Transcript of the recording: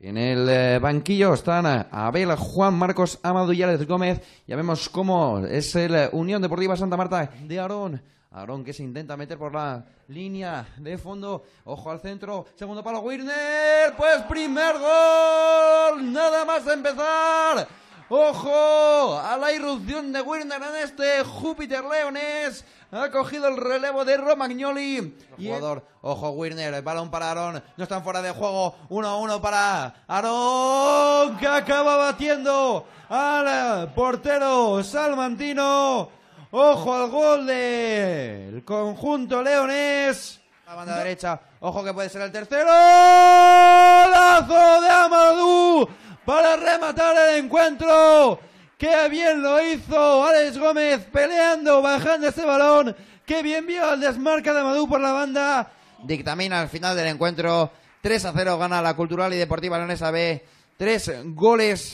En el eh, banquillo están eh, Abel, Juan, Marcos, Amado y Alex Gómez. Ya vemos cómo es el eh, Unión Deportiva Santa Marta de Aarón. Aarón que se intenta meter por la línea de fondo. Ojo al centro. Segundo palo, Wirner. Pues primer gol. Nada más empezar. Ojo a la irrupción de Wirner en este Júpiter Leones. Ha cogido el relevo de Romagnoli. Y jugador, ojo Wirner, el balón para Aarón. No están fuera de juego. 1-1 para Aarón, que acaba batiendo al portero salmantino. Ojo al gol del conjunto leonés. La banda derecha, ojo que puede ser el tercero. Para rematar el encuentro. ¡Qué bien lo hizo Alex Gómez peleando, bajando ese balón! ¡Qué bien vio el desmarca de Amadou por la banda! Dictamina al final del encuentro. 3 a 0 gana la Cultural y Deportiva Leonesa B. Tres goles